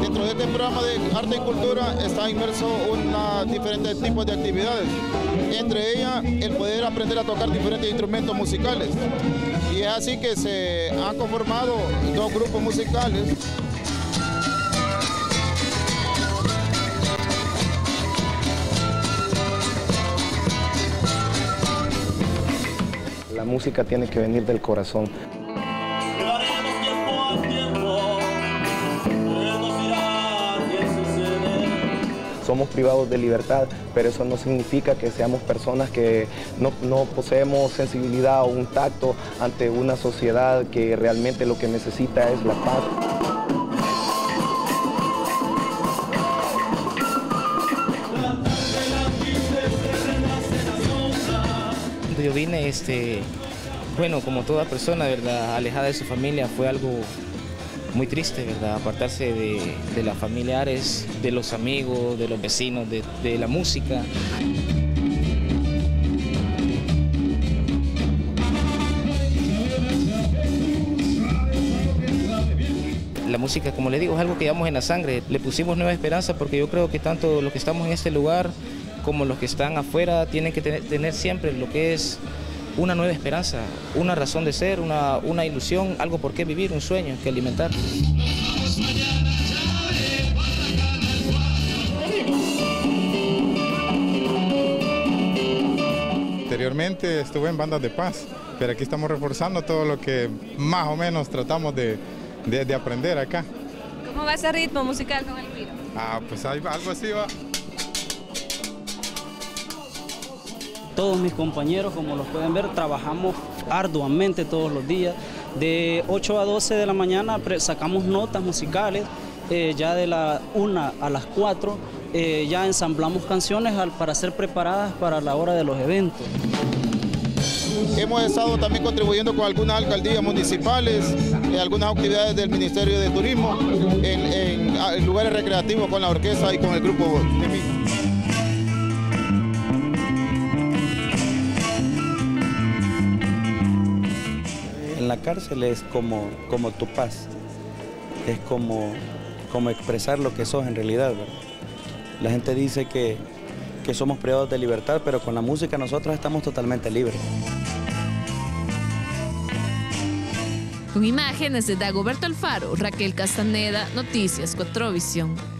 Dentro de este programa de arte y cultura está inmerso un diferentes tipos de actividades. Entre ellas, el poder aprender a tocar diferentes instrumentos musicales. Y es así que se han conformado dos grupos musicales música tiene que venir del corazón. Somos privados de libertad, pero eso no significa que seamos personas que no, no poseemos sensibilidad o un tacto ante una sociedad que realmente lo que necesita es la paz. Yo vine, este, bueno, como toda persona, ¿verdad? Alejada de su familia, fue algo muy triste, ¿verdad? Apartarse de, de los familiares, de los amigos, de los vecinos, de, de la música. La música, como le digo, es algo que llevamos en la sangre. Le pusimos nueva esperanza porque yo creo que tanto los que estamos en este lugar como los que están afuera tienen que tener, tener siempre lo que es una nueva esperanza, una razón de ser, una, una ilusión, algo por qué vivir, un sueño que alimentar. Anteriormente estuve en bandas de paz, pero aquí estamos reforzando todo lo que más o menos tratamos de, de, de aprender acá. ¿Cómo va ese ritmo musical con el Piro? Ah, pues ahí va, algo así va. Todos mis compañeros, como los pueden ver, trabajamos arduamente todos los días. De 8 a 12 de la mañana sacamos notas musicales, eh, ya de la 1 a las 4 eh, ya ensamblamos canciones para ser preparadas para la hora de los eventos. Hemos estado también contribuyendo con algunas alcaldías municipales, en algunas actividades del Ministerio de Turismo, en lugares recreativos con la orquesta y con el grupo de mí. La cárcel es como, como tu paz, es como, como expresar lo que sos en realidad. ¿verdad? La gente dice que, que somos privados de libertad, pero con la música nosotros estamos totalmente libres. Con imágenes de Dagoberto Alfaro, Raquel Castaneda, Noticias 4 Visión.